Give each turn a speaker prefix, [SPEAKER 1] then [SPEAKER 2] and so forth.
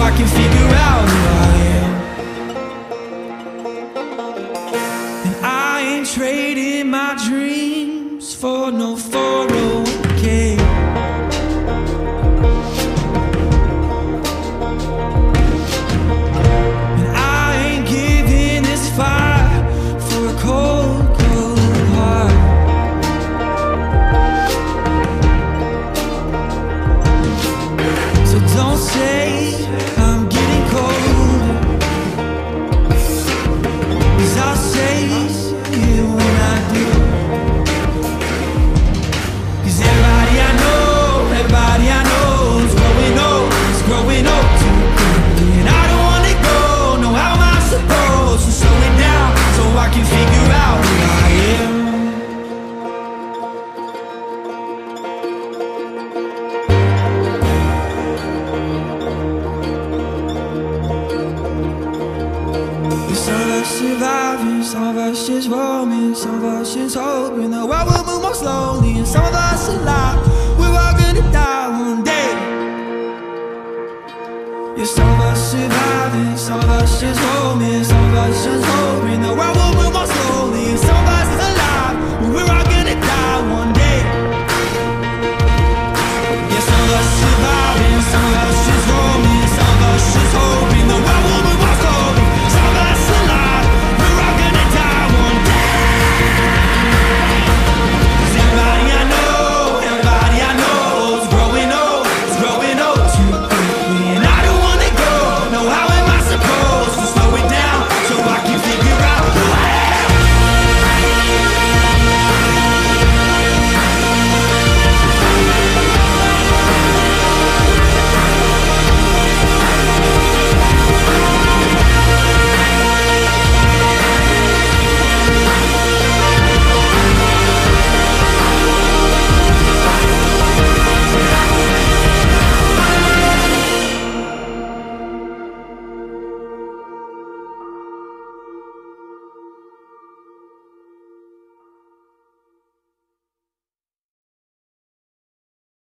[SPEAKER 1] I can figure out who I am And I ain't trading my dreams for no photo just roaming, some of us just hoping the world will move more slowly, and some of us alive. We're all gonna die one day. Yeah, some of us surviving, some of us just roaming, some of us just hoping